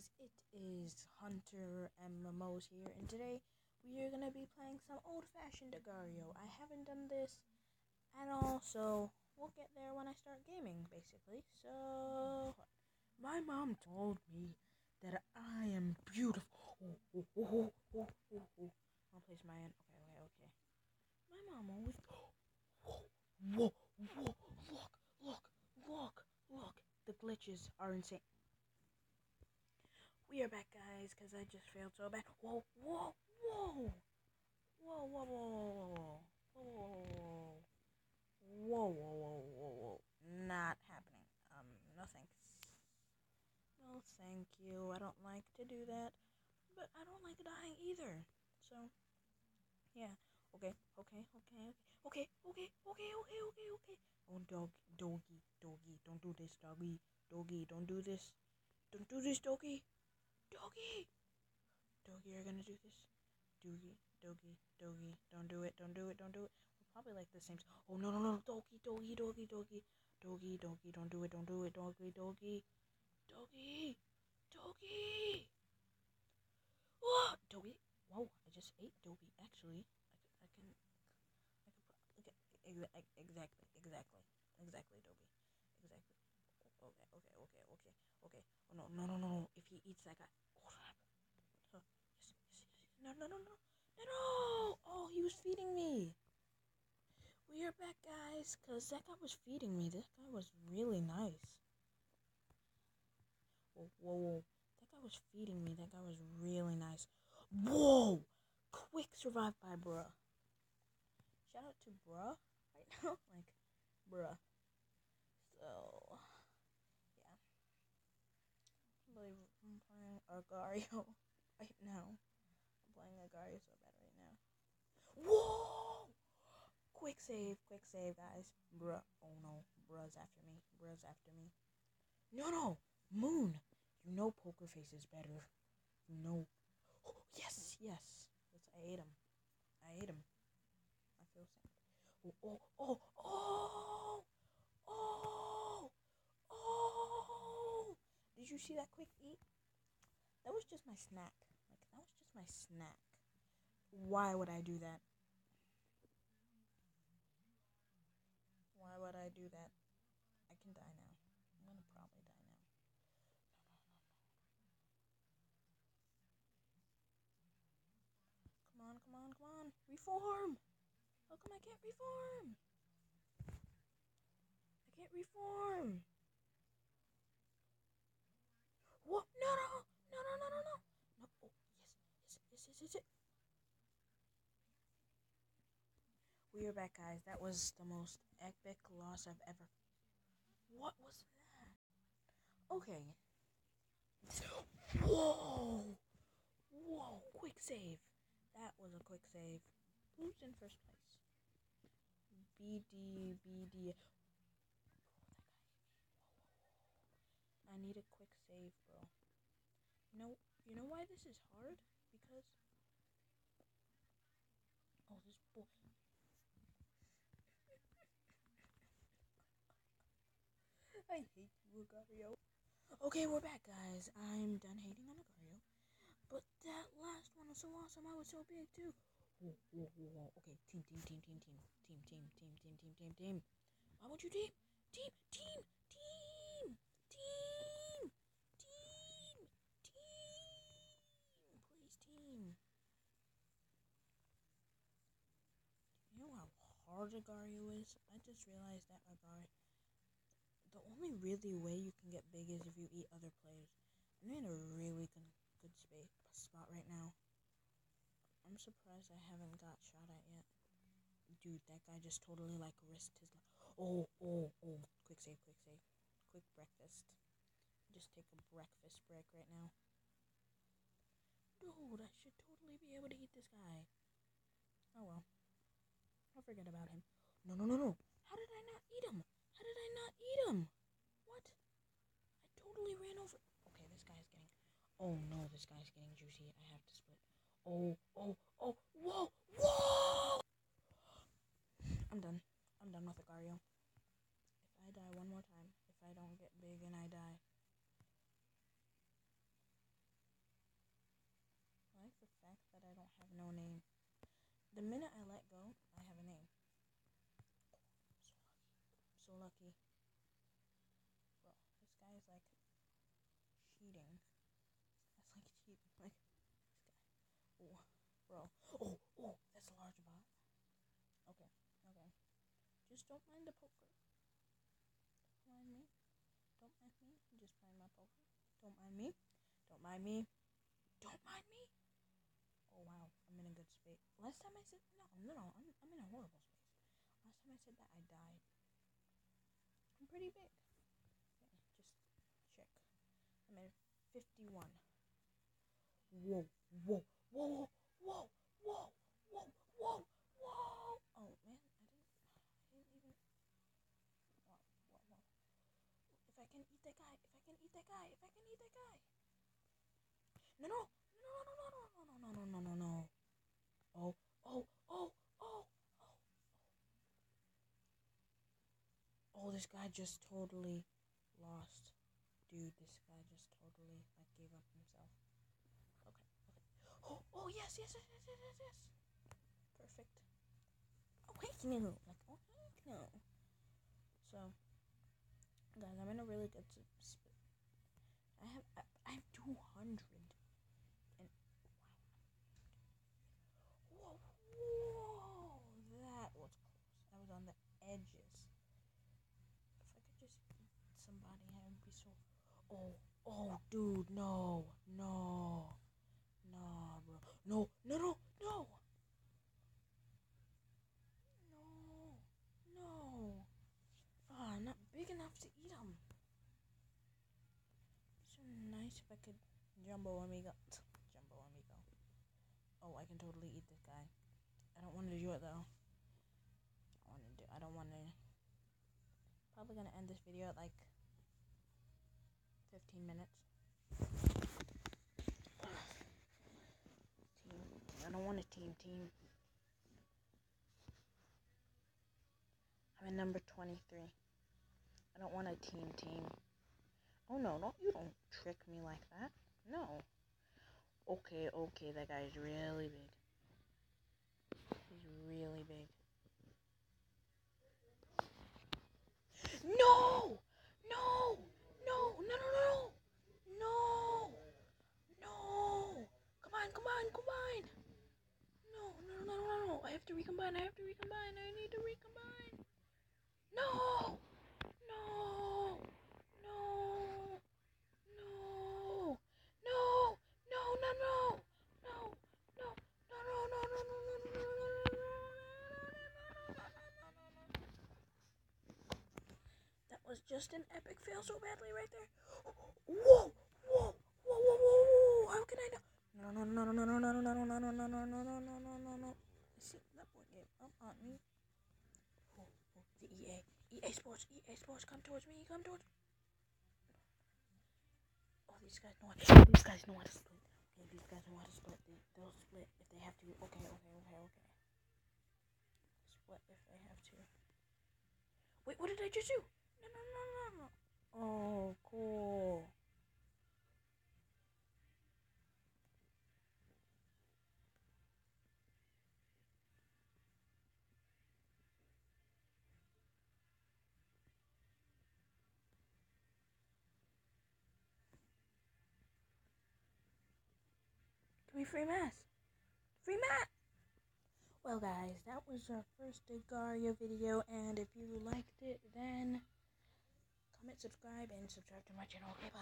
guys, it is Hunter and here, and today we are gonna be playing some old-fashioned Agar.io. I haven't done this at all, so we'll get there when I start gaming, basically. So, my mom told me that I am beautiful. I'll place my end. Okay, okay, okay. My mom always. Whoa, whoa, look, look, look, look. The glitches are insane. We are back, guys, because I just failed so bad. Whoa, whoa, whoa! Whoa, whoa, whoa, whoa, whoa, whoa, whoa, whoa, whoa, whoa, whoa. Not happening. Um, no thanks. No thank you. I don't like to do that, but I don't like dying either. So, yeah. Okay, okay, okay, okay, okay, okay, okay, okay, okay. Oh, dog, doggy, doggy, don't do this, doggy, doggy, don't do this. Don't do this, doggy. Doggy! Doggy, you're gonna do this? Doggy, doggy, doggy. Don't do it, don't do it, don't do it. We're probably like the same. Oh, no, no, no. Doggy, doggy, doggy, doggy. Doggy, doggy, don't do it, don't do it. Doggy, doggy. Doggy, doggy. Oh, doggy. Whoa, I just ate doggy. Actually, I, I can. I can. Okay, exactly, exactly, exactly, doggy. Exactly. Okay, okay, okay, okay, okay. Oh, no, no, no, no, no. If he eats that guy. No, no, no, no. No, no! Oh, he was feeding me. We are back, guys, because that guy was feeding me. That guy was really nice. Whoa, whoa, whoa. That guy was feeding me. That guy was really nice. Whoa! Quick survive by bruh. Shout out to bruh right now. like, bruh. So, yeah. I believe I'm playing Agar.io right now playing Agar.io so bad right now. Whoa! Quick save, quick save, guys. Bruh. Oh no. Bruh's after me. Bruh's after me. No, no. Moon. You know Poker Face is better. You know. Oh, yes, yes. Yes, I ate him. I ate him. I feel sad. Oh, oh, oh, oh! Oh! Oh! Did you see that quick eat? That was just my snack my snack. Why would I do that? Why would I do that? I can die now. I'm gonna probably die now. Come on, come on, come on. Reform! How come I can't reform? I can't reform. What? No, no, no, no, no, no, no. We are back, guys. That was the most epic loss I've ever. What was that? Okay. Whoa! Whoa! Quick save. That was a quick save. Who's in first place? BD, BD. I need a quick save, bro. You know, you know why this is hard? Because oh, this boy. I hate you, Agar.io. Okay, we're back, guys. I'm done hating on Agar.io. But that last one was so awesome. I was so big, too. Okay, team, team, team, team, team. Team, team, team, team, team, team, team. Why would you team? Team, team, team, team, team, team. Please, team. You know how hard Agar.io is? I just realized that Agar the only really way you can get big is if you eat other players. I'm in a really good, good space, spot right now. I'm surprised I haven't got shot at yet. Dude, that guy just totally like risked his life. Oh, oh, oh. Quick save, quick save. Quick breakfast. Just take a breakfast break right now. Dude, I should totally be able to eat this guy. Oh well. I'll forget about him. No, no, no, no. How did I not eat him? How did I not eat him? What? I totally ran over. Okay, this guy is getting. Oh no, this guy is getting juicy. I have to split. Oh, oh, oh, whoa, whoa! I'm done. I'm done with Agario. If I die one more time, if I don't get big and I die. I like the fact that I don't have no name. The minute I let go, Lucky. Bro, this guy is like cheating. That's like cheating. Like this guy. Oh, bro. Oh, oh, that's a large bot. Okay, okay. Just don't mind the poker. Don't mind me. Don't mind me. Just playing my poker. Don't mind me. Don't mind me. Don't mind me. Oh wow, I'm in a good space. Last time I said no, no, no. I'm I'm in a horrible space. Last time I said that I died. Pretty big. Okay, just check. I'm at 51. Whoa, whoa, whoa, whoa, whoa, whoa, whoa, whoa. Oh man, I didn't, I didn't even. Whoa, whoa, whoa. If I can eat that guy, if I can eat that guy, if I can eat that guy. No, no, no, no, no, no, no, no, no. Oh, oh, oh, oh, oh. Oh, this guy just totally lost. Dude, this guy just totally like gave up himself. Okay, okay. Oh, oh yes, yes, yes, yes, yes, yes. Perfect. Oh heck no, like oh no. So, guys, I'm in a really good spot. I have I, I have two hundred and wow. Whoa, whoa, that was close. I was on the edges. If I could just eat somebody, would be so. Oh, oh, dude, no, no, nah, bro, no, no, no, no, no, no. Ah, not big enough to eat them. So nice if I could jumbo amigo, jumbo amigo. Oh, I can totally eat this guy. I don't want to do it though. I want to do. I don't want to. Probably gonna end this video at like 15 minutes. Team. I don't want a team team. I'm in number 23. I don't want a team team. Oh no, no, you don't trick me like that. No. Okay, okay, that guy is really big. He's really big. No! No! No! No! No! No! No! Come on! Come on! Come on! No! No! No! No! No! I have to recombine! I have to recombine! I need to recombine! No! No! No! No! No! No! No! No! No! No! No! No! No! No! No! No! No! No! That was just an epic fail so badly right there. Whoa! Whoa! Whoa! Whoa! Whoa! How can I know? No! No! No! No! No! No! No! No! No! No! No! No! No! No! No! No! No! See that boy gave up on me. Oh, oh, the EA, EA Sports, EA Sports, come towards me, come towards. me. Oh, these guys know. How, these guys know how to split. Okay, these guys know how to split. They, they'll split if they have to. Okay, okay, okay, okay. Split if they have to. Wait, what did I just do? No, no, no, no, no. Oh, cool. Me free mass. Free mass. Well, guys, that was our first Agar.io video, and if you liked it, then comment, subscribe, and subscribe to my channel. Okay, bye.